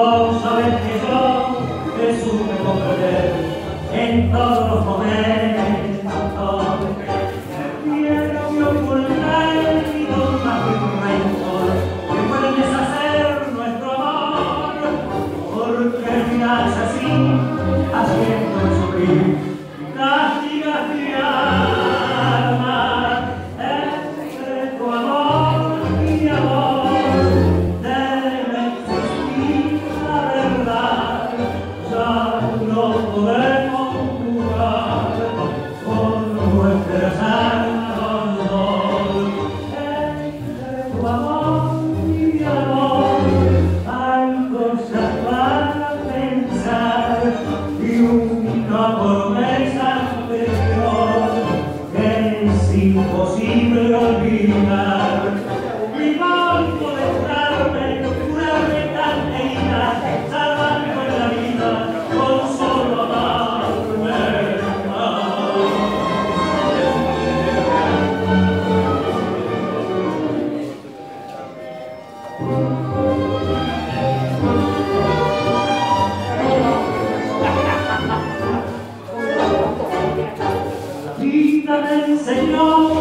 vos sabés que yo te supe comprender en todos los momentos. imposible olvidar mi banco de estarme, curarme tan herida, salvarme con la vida, con solo amarme más. La vida me